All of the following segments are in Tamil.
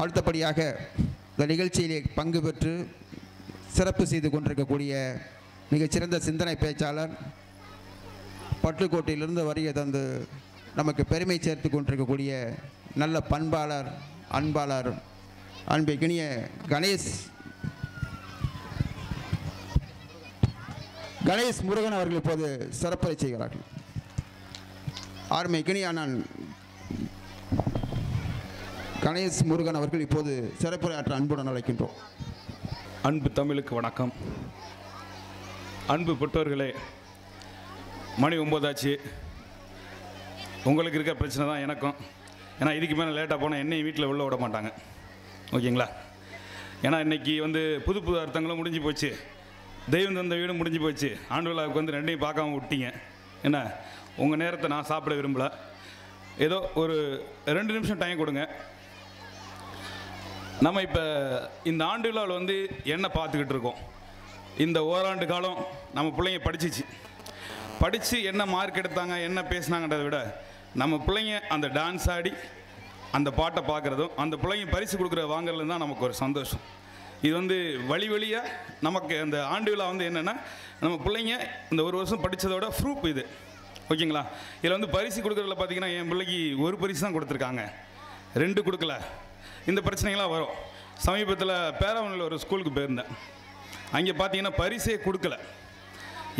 அடுத்தபடியாக இந்த நிகழ்ச்சியிலே பங்கு பெற்று சிறப்பு செய்து கொண்டிருக்கக்கூடிய மிகச்சிறந்த சிந்தனை பேச்சாளர் பட்டுக்கோட்டையிலிருந்து வருகை தந்து நமக்கு பெருமை சேர்த்து கொண்டிருக்கக்கூடிய நல்ல பண்பாளர் அன்பாளர் அன்பிற்கினிய கணேஷ் கணேஷ் முருகன் அவர்கள் இப்போது சிறப்புரை செய்கிறார்கள். ஆர்மை கிணியானான் கணேஷ் முருகன் அவர்கள் இப்போது சிறப்புரையாற்ற அன்புடன் அழைக்கின்றோம். அன்பு தமிழுக்கு வணக்கம். அன்பு பெற்றோர்களே மணி ஒம்பதாச்சு. உங்களுக்கு இருக்க பிரச்சனை தான் எனக்கும். ஏன்னா இதுக்கு மேலே லேட்டாக போனால் என்னையும் வீட்டில் உள்ள விட மாட்டாங்க. ஓகேங்களா? ஏன்னா இன்றைக்கி வந்து புது புது அர்த்தங்களும் முடிஞ்சு போச்சு. தெய்வம் தந்த வீடும் முடிஞ்சு போச்சு. ஆண்டு விழாவுக்கு வந்து ரெண்டையும் பார்க்காம விட்டீங்க. என்ன? உங்கள் நேரத்தை நான் சாப்பிட விரும்பலை. ஏதோ ஒரு ரெண்டு நிமிஷம் டைம் கொடுங்க. நம்ம இப்போ இந்த ஆண்டு விழாவில் வந்து என்ன பார்த்துக்கிட்டு இருக்கோம்? இந்த ஓராண்டு காலம் நம்ம பிள்ளைங்க படிச்சிச்சு. படித்து என்ன மார்க் எடுத்தாங்க என்ன பேசினாங்கன்றதை விட நம்ம பிள்ளைங்க அந்த டான்ஸ் ஆடி அந்த பாட்டை பார்க்குறதும் அந்த பிள்ளைங்க பரிசு கொடுக்குற வாங்குறதுல தான் நமக்கு ஒரு சந்தோஷம். இது வந்து வழி வழியாக நமக்கு அந்த ஆண்டு விழா வந்து என்னென்னா நம்ம பிள்ளைங்க இந்த ஒரு வருஷம் படித்ததோட ப்ரூஃப் இது. ஓகேங்களா? இதில் வந்து பரிசு கொடுக்குறதுல பார்த்தீங்கன்னா என் பிள்ளைக்கு ஒரு பரிசு தான் கொடுத்துருக்காங்க. ரெண்டு கொடுக்கல. இந்த பிரச்சனைகள்லாம் வரும். சமீபத்தில் பேரவனில் ஒரு ஸ்கூலுக்கு போயிருந்தேன். அங்கே பார்த்தீங்கன்னா பரிசே கொடுக்கல.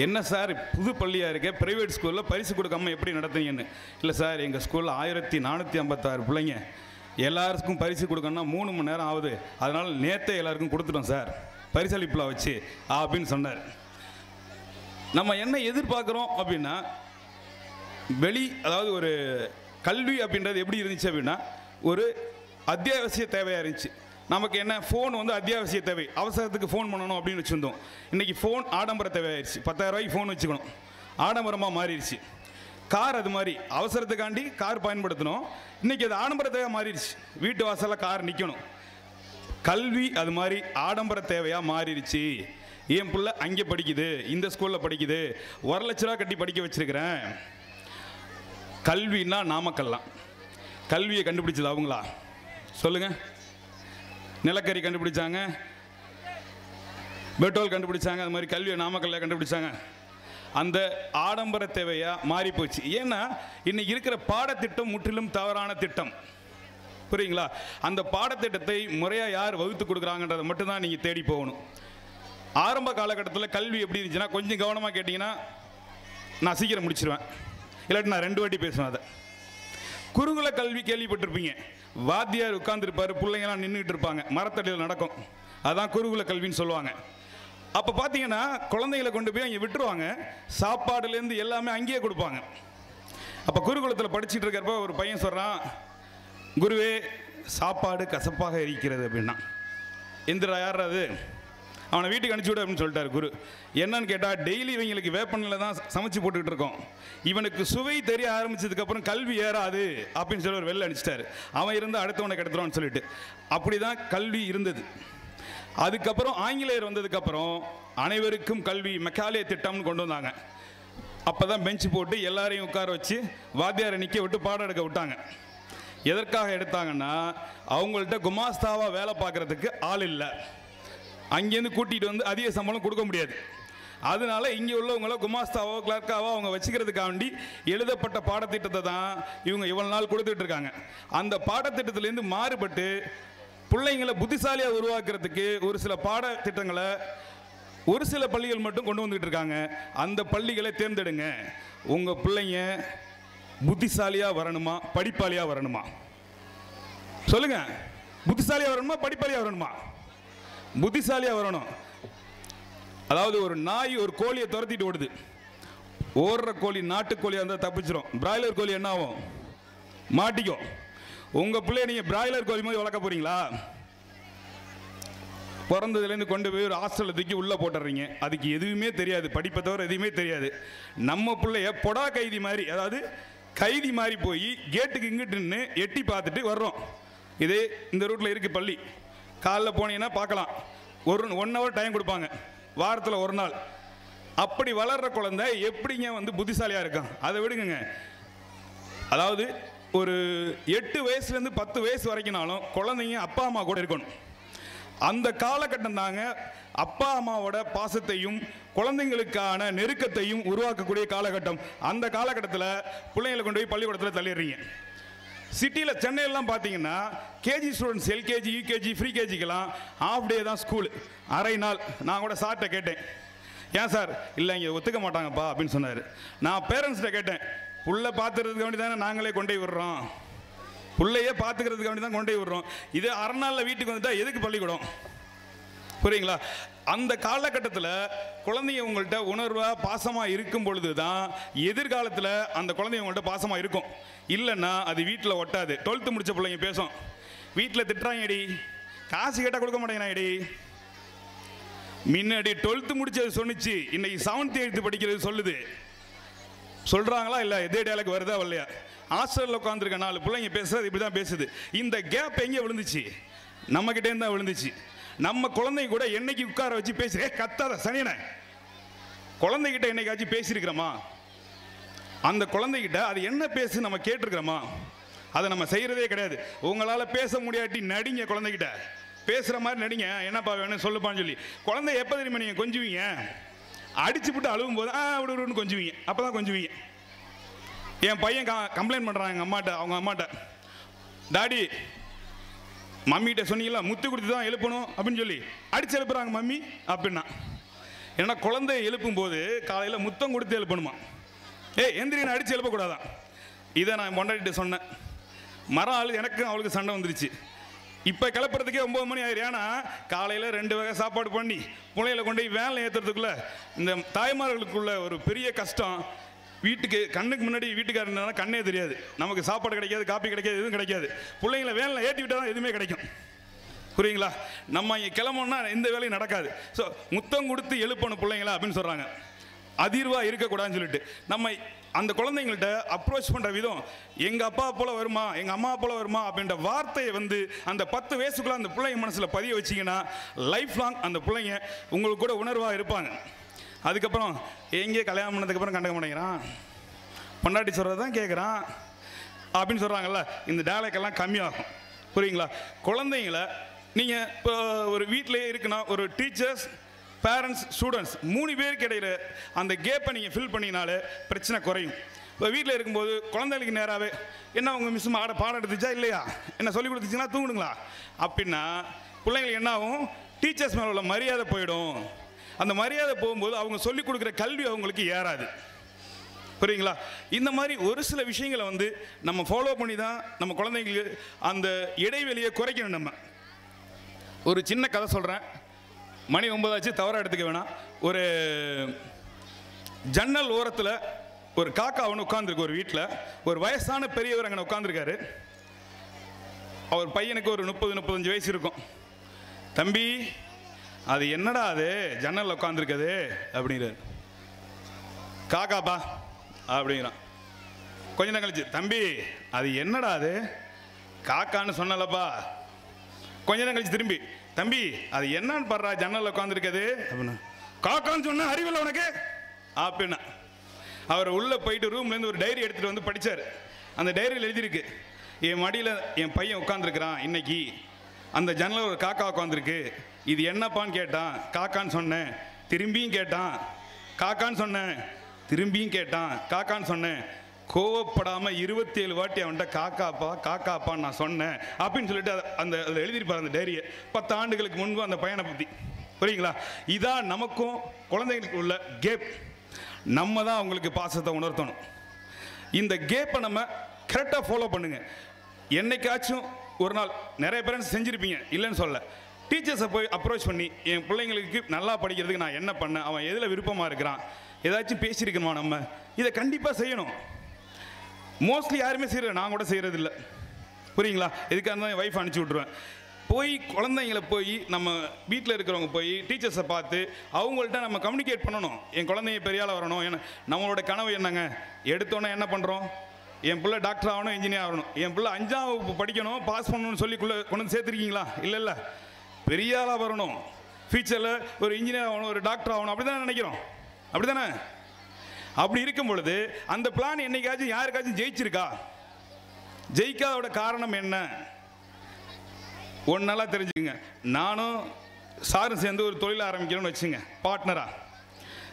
என்ன சார் புது பள்ளியாக இருக்கே ப்ரைவேட் ஸ்கூலில் பரிசு கொடுக்காம எப்படி நடத்துனீங்கன்னு? இல்லை சார் எங்கள் ஸ்கூலில் ஆயிரத்தி நானூற்றி ஐம்பத்தாறு பிள்ளைங்க. எல்லாருக்கும் பரிசு கொடுக்கணும்னா மூணு மணி நேரம் ஆகுது. அதனால் நேற்றே எல்லாருக்கும் கொடுத்துட்டோம் சார். பரிசளிப்பில் வச்சு அப்படின்னு சொன்னார். நம்ம என்ன எதிர்பார்க்குறோம் அப்படின்னா வெளி அதாவது ஒரு கல்வி அப்படின்றது எப்படி இருந்துச்சு அப்படின்னா ஒரு அத்தியாவசிய தேவையாக இருந்துச்சு. நமக்கு என்ன? ஃபோன் வந்து அத்தியாவசிய தேவை. அவசரத்துக்கு ஃபோன் பண்ணணும் அப்படின்னு வச்சுருந்தோம். இன்றைக்கி ஃபோன் ஆடம்பர தேவையாயிருச்சு பத்தாயிரரூபாய்க்கு ஃபோன் வச்சுக்கணும். ஆடம்பரமாக மாறிடுச்சு. கார் அது மாதிரி. அவசரத்துக்காண்டி கார் பயன்படுத்தணும் இன்றைக்கி அது ஆடம்பர தேவையாக மாறிடுச்சு. வீட்டு வாசலில் கார் நிற்கணும் கல்வி அது மாதிரி ஆடம்பர தேவையாக மாறிடுச்சு. என் பிள்ளை அங்கே படிக்குது. இந்த ஸ்கூலில் படிக்குது. ஒரு லட்ச ரூபா கட்டி படிக்க வச்சுருக்கிறேன். கல்வின்னா நாமக்கல்லாம். கல்வியை கண்டுபிடிச்சது அவங்களா? சொல்லுங்க. நிலக்கரி கண்டுபிடிச்சாங்க. பெட்ரோல் கண்டுபிடிச்சாங்க. அது மாதிரி கல்வியை நாமக்கல்ல கண்டுபிடிச்சாங்க. அந்த ஆடம்பர தேவையா மாறி போச்சு. ஏன்னா இன்னைக்கு இருக்கிற பாடத்திட்டம் முற்றிலும் தவறான திட்டம். புரியுங்களா? அந்த பாடத்திட்டத்தை முறையாக யார் வகுத்து கொடுக்குறாங்கன்றதை மட்டும்தான் நீங்கள் தேடி போகணும். ஆரம்ப காலகட்டத்தில் கல்வி எப்படி இருந்துச்சுன்னா கொஞ்சம் கவனமாக கேட்டிங்கன்னா நான் சீக்கிரம் முடிச்சிருவேன். இல்லாட்டி நான் ரெண்டு வாட்டி பேசுவேன் அதை. குறுகுல கல்வி கேள்விப்பட்டிருப்பீங்க. வாத்தியார் உட்கார்ந்துருப்பாரு பிள்ளைங்கலாம் நின்றுட்டு இருப்பாங்க. மரத்தடியில் நடக்கும். அதான் குருகுல கல்வின்னு சொல்லுவாங்க. அப்போ பார்த்தீங்கன்னா குழந்தைகளை கொண்டு போய் அங்கே விட்டுருவாங்க. சாப்பாடுலேருந்து எல்லாமே அங்கேயே கொடுப்பாங்க. அப்போ குருகுலத்தில் படிச்சுட்டு இருக்கிறப்ப ஒரு பையன் சொல்கிறான் குருவே சாப்பாடு கசப்பாக இருக்கிறது அப்படின்னா. எந்திரா யார் அது? அவனை வீட்டுக்கு அனுப்பிச்சி விடு அப்படின்னு சொல்லிட்டாரு குரு. என்னன்னு கேட்டால் டெய்லி இவங்களுக்கு வேப்பனில் தான் சமைச்சு போட்டுக்கிட்டு இருக்கோம். இவனுக்கு சுவை தெரிய ஆரம்பிச்சதுக்கப்புறம் கல்வி ஏறாது அப்படின்னு சொல்லி ஒரு வெளில அனுப்பிச்சிட்டாரு அவன் இருந்து அடுத்தவனை கிடத்துறான்னு சொல்லிட்டு. அப்படி தான் கல்வி இருந்தது. அதுக்கப்புறம் ஆங்கிலேயர் வந்ததுக்கப்புறம் அனைவருக்கும் கல்வி மெக்காலே திட்டம்னு கொண்டு வந்தாங்க. அப்போ தான் பெஞ்ச் போட்டு எல்லாரையும் உட்கார வச்சு வாத்தியாரை நிற்க விட்டு பாடம் எடுக்க விட்டாங்க. எதற்காக எடுத்தாங்கன்னா அவங்கள்ட்ட குமாஸ்தாவாக வேலை பார்க்குறதுக்கு ஆள் இல்லை. அங்கேருந்து கூட்டிகிட்டு வந்து அதிக சம்பளம் கொடுக்க முடியாது. அதனால இங்கே உள்ளவங்கள குமாஸ்தாவோ கிளர்க்காவோ அவங்க வச்சுக்கிறதுக்காண்டி எழுதப்பட்ட பாடத்திட்டத்தை தான் இவங்க இவ்வளோ நாள் கொடுத்துட்டு இருக்காங்க. அந்த பாடத்திட்டத்திலேருந்து மாறுபட்டு பிள்ளைங்களை புத்திசாலியாக உருவாக்குறதுக்கு ஒரு சில பாடத்திட்டங்களை ஒரு சில பள்ளிகள் மட்டும் கொண்டு வந்துட்டு இருக்காங்க. அந்த பள்ளிகளை தேர்ந்தெடுங்க. உங்கள் பிள்ளைங்க புத்திசாலியாக வரணுமா? படிப்பாளியாக வரணுமா? சொல்லுங்க. புத்திசாலியாக வரணுமா? படிப்பாளியாக வரணுமா? புத்திசாலியாக வரணும். அதாவது ஒரு நாய் ஒரு கோழியை துரத்திட்டு ஓடுது. ஓடுற கோழி நாட்டுக்கோழியாக இருந்தால் தப்பிச்சிடும் பிராய்லர் கோழி என்ன ஆகும்? மாட்டிக்கும். உங்கள் பிள்ளைய நீங்கள் பிராய்லர் கோழி மாதிரி வளர்க்க போறீங்களா? பிறந்ததுலேருந்து கொண்டு போய் ஒரு ஹாஸ்டலில் தூக்கி உள்ளே போட்டுறீங்க. அதுக்கு எதுவுமே தெரியாது. படிப்பை தவிர எதுவுமே தெரியாது. நம்ம பிள்ளைய பொடா கைதி மாதிரி அதாவது கைதி மாதிரி போய் கேட்டுக்கு இங்கிட்டு நின்று எட்டி பார்த்துட்டு வர்றோம். இதே இந்த ரூட்டில் இருக்குது பள்ளி. காலைல போனீங்கன்னா பார்க்கலாம். ஒரு ஒன் ஹவர் டைம் கொடுப்பாங்க. வாரத்தில் ஒரு நாள். அப்படி வளர்ற குழந்தை எப்படிங்க வந்து புத்திசாலியாக இருக்கும் அதை விடுங்க அதாவது ஒரு எட்டு வயசுலேருந்து பத்து வயசு வரைக்கும்னாலும் குழந்தைங்க அப்பா அம்மா கூட இருக்கணும். அந்த காலகட்டம் தாங்க அப்பா அம்மாவோட பாசத்தையும் குழந்தைங்களுக்கான நெருக்கத்தையும் உருவாக்கக்கூடிய காலகட்டம். அந்த காலகட்டத்தில் பிள்ளைங்களை கொண்டு போய் பள்ளிக்கூடத்தில் தள்ளிடுறீங்க. சிட்டியில் சென்னையிலலாம் பார்த்தீங்கன்னா KG students LKG UKG pre கேஜிக்கெல்லாம் half day தான் ஸ்கூல் அரை நாள். நான் கூட சார்கிட்ட கேட்டேன். ஏன் சார்? இல்லை இங்கே ஒத்துக்க மாட்டாங்கப்பா அப்படின்னு சொன்னார். நான் பேரண்ட்ஸ்கிட்ட கேட்டேன். உள்ளே பார்த்துறதுக்கு வேண்டி தானே நாங்களே கொண்டு போய் விடுறோம். பிள்ளையே பார்த்துக்கிறதுக்கு வேண்டி தான் கொண்டு போய் விடுறோம். இது அரை நாளில் வீட்டுக்கு வந்துட்டால் எதுக்கு பள்ளிக்கூடம்? புரியுங்களா? அந்த காலகட்டத்தில் குழந்தைங்க உங்கள்கிட்ட உணர்வாக பாசமாக இருக்கும் பொழுது தான் எதிர்காலத்தில் அந்த குழந்தைங்க உங்கள்கிட்ட பாசமாக இருக்கும். இல்லைன்னா அது வீட்டில் ஒட்டாது. டுவெல்த்து முடித்த பிள்ளைங்க பேசும். வீட்டில் திட்டுறாங்கடி. காசு கேட்டால் கொடுக்க மாட்டேங்கிறாங்கடி. முன்னாடி டுவெல்த்து முடித்தது சொன்னிச்சு. இன்னைக்கு செவன்த் எயித்து படிக்கிறது சொல்லுது. சொல்கிறாங்களா இல்லை? எதே டேலக்கு வருதா இல்லையா ஹாஸ்டலில் உட்காந்துருக்க நாலு பிள்ளைங்க பேசுகிறது இப்படி தான் பேசுது. இந்த கேப் எங்கே விழுந்துச்சு? நம்ம தான் விழுந்துச்சு. நம்ம குழந்தை கூட என்னைக்கு உட்கார வச்சு பேசுறே? கத்தாத சனியனை. குழந்தைகிட்ட என்னைக்காச்சும் பேசியிருக்கிறோமா? அந்த குழந்தைகிட்ட அது என்ன பேசு நம்ம கேட்டிருக்கிறோமா? அதை நம்ம செய்யறதே கிடையாது. உங்களால பேச முடியாட்டி நடிங்க குழந்தைகிட்ட. பேசுற மாதிரி நடிங்க. என்னப்பா வேணும் சொல்லுப்பான்னு சொல்லி. குழந்தை எப்போ தெரியுமா நீங்க கொஞ்சுவீங்க? அடிச்சு விட்டு அழுவும் போது ஆ விடு விடுன்னு கொஞ்சுவீங்க. அப்பதான் கொஞ்சுவீங்க. என் பையன் கம்ப்ளைண்ட் பண்றான் எங்க அம்மாட்ட அவங்க அம்மாட்ட. டாடி மம்மிகிட்ட சொன்னீங்களா முத்து கொடுத்து தான் எழுப்பணும் அப்படின்னு சொல்லி. அடிச்சு எழுப்புறாங்க மம்மி அப்படின்னா. ஏன்னா குழந்தைய எழுப்பும் போது காலையில் முத்தம் கொடுத்து எழுப்பணுமா? ஏய் எந்திரி நான் அடிச்சு எழுப்பக்கூடாதான். இதை நான் கொண்டாடிட்டு சொன்னேன். மரம் ஆளு எனக்கும் அவளுக்கு சண்டை வந்துருச்சு. இப்போ கிளப்புறதுக்கே ஒம்பது மணி ஆயிரு. ஏன்னா காலையில் ரெண்டு வகை சாப்பாடு பண்ணி புனையில் கொண்டு போய் வேலை ஏற்றுறதுக்குள்ள இந்த தாய்மார்களுக்குள்ள ஒரு பெரிய கஷ்டம். வீட்டுக்கு கண்ணுக்கு முன்னாடி வீட்டுக்காரர் இருந்தா கண்ணே தெரியாது. நமக்கு சாப்பாடு கிடைக்காது காப்பி கிடைக்காது எதுவும் கிடைக்காது. பிள்ளைங்களை வேலை ஏற்றி விட்டால் தான் எதுவுமே கிடைக்கும். புரியுங்களா? நம்ம இங்கே கிளம்பணும்னா எந்த வேலையும் நடக்காது. ஸோ முத்தம் கொடுத்து எழுப்பணும் பிள்ளைங்களா அப்படின்னு சொல்கிறாங்க அதிர்வாக இருக்கக்கூடாதுன்னு சொல்லிட்டு. நம்ம அந்த குழந்தைங்கள்ட்ட அப்ரோச் பண்ணுற விதம் எங்கள் அப்பா போல வருமா? எங்கள் அம்மா போல வருமா? அப்படின்ற வார்த்தையை வந்து அந்த பத்து வயசுக்குள்ள அந்த பிள்ளைங்க மனசில் பதிய வச்சிங்கன்னா லைஃப் லாங் அந்த பிள்ளைங்க உங்களுக்கு கூட உணர்வாக இருப்பாங்க. அதுக்கப்புறம் எங்கே கல்யாணம் பண்ணதுக்கப்புறம் கண்டுக்க மாட்டேங்கிறான். பொண்டாட்டி சொல்கிறது தான் கேட்குறான் அப்படின்னு சொல்கிறாங்கல்ல இந்த டேலக்கெல்லாம் கம்மியாகும். புரியுங்களா? குழந்தைங்கள நீங்கள் இப்போ ஒரு வீட்டிலேயே இருக்குன்னா ஒரு டீச்சர்ஸ் பேரண்ட்ஸ் ஸ்டூடெண்ட்ஸ் மூணு பேருக்கு இடையில் அந்த கேப்பை நீங்கள் ஃபில் பண்ணினாலே பிரச்சனை குறையும். இப்போ வீட்டில் இருக்கும்போது குழந்தைகளுக்கு நேராகவே என்ன உங்கள் மிஸ் ஆட பாடம் எடுத்துச்சா இல்லையா? என்ன சொல்லி கொடுத்துச்சுன்னா தூங்குடுங்களா அப்படின்னா பிள்ளைங்களுக்கு என்ன ஆகும்? டீச்சர்ஸ் மேலே உள்ள மரியாதை போயிடும். அந்த மரியாதை போகும்போது அவங்க சொல்லிக் கொடுக்குற கல்வி அவங்களுக்கு ஏறாது. புரியுங்களா? இந்த மாதிரி ஒரு சில விஷயங்களை வந்து நம்ம ஃபாலோ பண்ணி தான் நம்ம குழந்தைங்களுக்கு அந்த இடைவெளியை குறைக்கணும் நம்ம. ஒரு சின்ன கதை சொல்கிறேன் மணி ஒன்பதாச்சு தவறாக எடுத்துக்க வேணாம். ஒரு ஜன்னல் ஓரத்தில் ஒரு காக்கா அவனு உட்காந்துருக்கு ஒரு வீட்டில் ஒரு வயசான பெரியவர் அங்கே உட்காந்துருக்காரு அவர் பையனுக்கு ஒரு முப்பது முப்பத்தஞ்சு வயசு இருக்கும். தம்பி அது என்னடா அது? ஜன்னலில் உட்காந்துருக்குது அப்படிங்கிறார். காக்காப்பா அப்படிங்கிறான். கொஞ்ச நேரம் கழிச்சு தம்பி அது என்னடா அது? காக்கான்னு சொன்னலப்பா. கொஞ்ச நேரம் கழிச்சு திரும்பி தம்பி அது என்னன்னு படுறா ஜன்னலில் உட்காந்துருக்குது அப்படின்னா காக்கான்னு சொன்ன அறிவில் உனக்கு? அப்படின்னா அவர் உள்ளே போயிட்டு ரூம்லேருந்து ஒரு டைரி எடுத்துகிட்டு வந்து படித்தார் அந்த டைரியில் எழுதியிருக்கு என் மடியில் என் பையன் உட்காந்துருக்குறான் இன்னைக்கு. அந்த ஜன்னலில் ஒரு காக்கா உட்காந்துருக்கு இது என்னப்பான்னு கேட்டான். காக்கான்னு சொன்னேன். திரும்பியும் கேட்டான். காக்கான்னு சொன்னேன். திரும்பியும் கேட்டான். காக்கான்னு சொன்னேன். கோவப்படாமல் இருபத்தி ஏழு வாட்டி அவன்கிட்ட காக்காப்பா காக்காப்பான்னு நான் சொன்னேன். அப்படின்னு சொல்லிட்டு அந்த அதில் எழுதியிருப்பார் அந்த டைரியை பத்து ஆண்டுகளுக்கு முன்பு அந்த பையனை பற்றி புரியுங்களா? இதான் நமக்கும் குழந்தைகளுக்கு உள்ள கேப் நம்ம தான் அவங்களுக்கு பாசத்தை உணர்த்தணும். இந்த கேப்பை நம்ம கரெக்டாக ஃபாலோ பண்ணுங்க. என்னைக்காச்சும் ஒரு நாள் நிறைய பேரண்ட்ஸ் செஞ்சுருப்பீங்க? இல்லைன்னு சொல்ல டீச்சர்ஸை போய் அப்ரோச் பண்ணி என் பிள்ளைங்களுக்கு நல்லா படிக்கிறதுக்கு நான் என்ன பண்ணேன்? அவன் எதில் விருப்பமாக இருக்கிறான்? ஏதாச்சும் பேசியிருக்கணுமா நம்ம? இதை கண்டிப்பாக செய்யணும். மோஸ்ட்லி யாருமே செய்கிற நான் கூட செய்கிறதில்ல புரியுங்களா? இதுக்காக தான் என் ஒய்ஃப் அனுப்பிச்சி விட்ருவேன் போய் குழந்தைங்கள போய் நம்ம வீட்டில் இருக்கிறவங்க போய் டீச்சர்ஸை பார்த்து அவங்கள்ட்ட நம்ம கம்யூனிகேட் பண்ணணும். என் குழந்தைங்க பெரியால் வரணும். ஏன்னா நம்மளோட கனவு என்னங்க? எடுத்தோன்னே என்ன பண்ணுறோம் என் பிள்ளை டாக்டர் ஆகணும் இன்ஜினியர் ஆகணும். என் பிள்ளை அஞ்சாம் வகுப்பு படிக்கணும் பாஸ் பண்ணணும்னு சொல்லி கொண்டு வந்து சேர்த்துருக்கீங்களா? இல்லை இல்லை. பெரிய ஆளாக வரணும். ஃபியூச்சரில் ஒரு இன்ஜினியர் ஆகணும் ஒரு டாக்டர் ஆகணும் அப்படி தானே நினைக்கிறோம்? அப்படி தானே அப்படி இருக்கும் பொழுது அந்த பிளான் என்னைக்காச்சும் யாருக்காச்சும் ஜெயிச்சிருக்கா? ஜெயிக்காதோட காரணம் என்ன? ஒன்று நல்லா தெரிஞ்சுக்கங்க. நானும் சாரும் சேர்ந்து ஒரு தொழில் ஆரம்பிக்கணும்னு வச்சுங்க பார்ட்னராக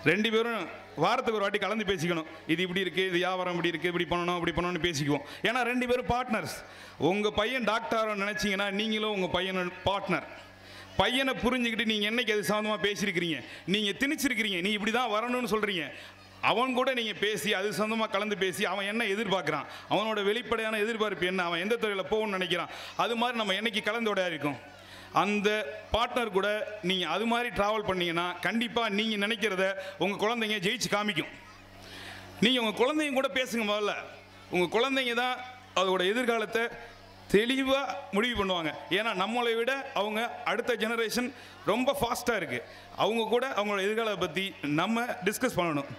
ரெண்டு பேரும் வாரத்துக்கு ஒரு வாட்டி கலந்து பேசிக்கணும். இது இப்படி இருக்குது இது வியாபாரம் இப்படி இருக்குது இப்படி பண்ணணும் இப்படி பண்ணணும்னு பேசிக்குவோம். ஏன்னா ரெண்டு பேரும் பார்ட்னர்ஸ் உங்கள் பையன் டாக்டர் நினச்சிங்கன்னா நீங்களும் உங்கள் பையன் பார்ட்னர் பையனை புரிஞ்சுக்கிட்டு நீங்கள் என்னைக்கு அது சம்மந்தமாக பேசியிருக்கிறீங்க? நீங்கள் திணிச்சிருக்கிறீங்க. நீ இப்படி தான் வரணும்னு சொல்கிறீங்க அவன் கூட நீங்கள் பேசி அது சொந்தமாக கலந்து பேசி அவன் என்ன எதிர்பார்க்குறான்? அவனோட வெளிப்படையான எதிர்பார்ப்பு என்ன? அவன் எந்த துறையில் போகணும்னு நினைக்கிறான்? அது மாதிரி நம்ம என்னைக்கு கலந்து இருக்கும் அந்த பார்ட்னர் கூட நீங்கள் அது மாதிரி ட்ராவல் பண்ணீங்கன்னா கண்டிப்பாக நீங்கள் நினைக்கிறத உங்கள் குழந்தைங்க ஜெயிச்சு காமிக்கும். நீங்கள் உங்கள் குழந்தைங்க கூட பேசுங்க முதல்ல. உங்கள் குழந்தைங்க தான் அதோட எதிர்காலத்தை தெளிவாக முடிவு பண்ணுவாங்க. ஏன்னா நம்மளை விட அவங்க அடுத்த ஜெனரேஷன் ரொம்ப ஃபாஸ்ட்டாக இருக்குது அவங்க கூட அவங்களோட எதிர்காலத்தை பற்றி நம்ம டிஸ்கஸ் பண்ணணும்.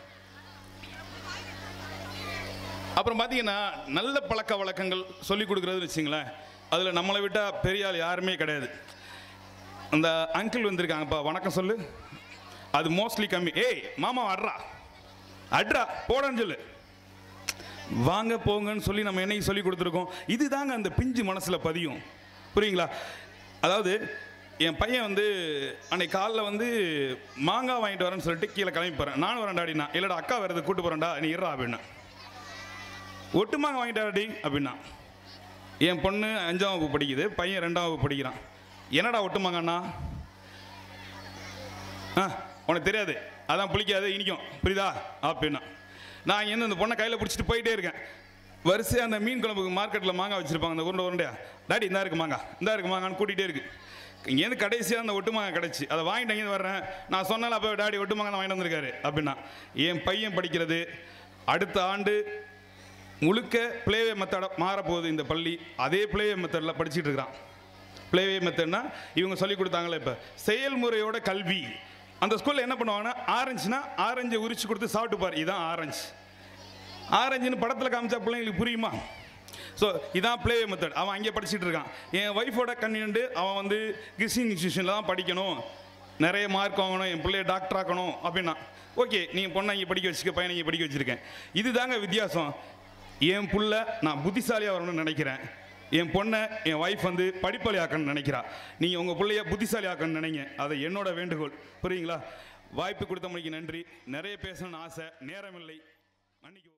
அப்புறம் பார்த்தீங்கன்னா நல்ல பழக்க வழக்கங்கள் சொல்லி கொடுக்குறதுன்னு வச்சுங்களேன் அதில் நம்மளை விட்டால் பெரிய ஆள் யாருமே கிடையாது. அந்த அங்கிள் வந்திருக்காங்கப்பா வணக்கம் சொல்லு. அது மோஸ்ட்லி கம்மி. ஏய் மாமா அட்ரா. அட்ரா போடன்னு சொல்லு. வாங்க போங்கன்னு சொல்லி நம்ம என்னைக்கு சொல்லி கொடுத்துருக்கோம்? இதுதாங்க அந்த பிஞ்சு மனசில் பதியும். புரியுங்களா? அதாவது என் பையன் வந்து அன்னைக்கு காலைல வந்து மாங்காய் வாங்கிட்டு வரேன்னு சொல்லிட்டு கீழே கிளம்பி போகிறேன் நானும் வரேன் டாடினா இல்லைடா அக்கா வரது கூட்டு போகிறேன்டா நீ இருடா அப்படின்னா. ஒட்டு மாங்காய் வாங்கிட்டாடி அப்படின்னா. என் பொண்ணு அஞ்சாம் வகுப்பு படிக்குது பையன் ரெண்டாம் வகுப்பு படிக்கிறான். என்னடா ஒட்டு மாங்கண்ணா ஆ உனக்கு தெரியாது. அதான் பிடிக்காது இனிக்கும். புரியுதா? அப்படின்னா. நான் இங்கேருந்து இந்த பொண்ணை கையில் பிடிச்சிட்டு போயிட்டே இருக்கேன். வரிசையாக அந்த மீன் குழம்புக்கு மார்க்கெட்டில் மாங்காய் வச்சுருப்பாங்க. அந்த உருண்டை உருண்டையா? டாடி இந்தா இருக்கு மாங்காய். இந்தா இருக்கு மாங்கான்னு கூட்டிகிட்டே இருக்கு. இங்கேருந்து கடைசியாக அந்த ஒட்டு மாங்காய் கிடச்சி. அதை வாங்கிட்டு இங்கேருந்து வர்றேன்? நான் சொன்னால அப்போ டாடி ஒட்டு மாங்காய் தான் வாங்கிட்டு வந்திருக்காரு அப்படின்னா. என் பையன் படிக்கிறது அடுத்த ஆண்டு முழுக்க பிளேவே மெத்தடை மாறப்போகுது இந்த பள்ளி. அதே பிளேவே மெத்தடில் படிச்சுட்டு இருக்கிறான். பிளேவே மெத்தட்னா இவங்க சொல்லி கொடுத்தாங்களே இப்போ. செயல்முறையோட கல்வி. அந்த ஸ்கூலில் என்ன பண்ணுவாங்கன்னா ஆரஞ்சுனா ஆரஞ்சை உரிச்சு கொடுத்து சாப்பிட்டு பாரு இதுதான் ஆரஞ்சு. ஆரஞ்சுன்னு படத்தில் காமிச்சா பிள்ளைங்களுக்கு புரியுமா? ஸோ இதான் ப்ளே மெத்தட் அவன் அங்கே படிச்சுட்டு இருக்கான். என் ஒய்ஃபோட கண்ணிண்டு அவன் வந்து கிறிஸ்டின் இன்ஸ்டியூஷனில் தான் படிக்கணும். நிறைய மார்க் வாங்கணும் என் பிள்ளைய டாக்டர் ஆக்கணும் அப்படின்னா. ஓகே நீங்கள் பொண்ணை இங்கே படிக்க வச்சுக்க பையனை இங்கே படிக்க வச்சுருக்கேன். இதுதாங்க வித்தியாசம். என் புள்ள நான் புத்திசாலியாக வரணும்னு நினைக்கிறேன். என் பொண்ணை என் ஒய்ஃப் வந்து படிப்பாளி ஆக்கணும்னு நினைக்கிறா. நீங்கள் உங்கள் பிள்ளைய புத்திசாலி ஆக்கணும்னு நினைங்க. அது என்னோட வேண்டுகோள். புரியுங்களா? வாய்ப்பு கொடுத்த மணிக்கு நன்றி. நிறைய பேசணும்னு ஆசை. நேரமில்லை. மன்னிக்கு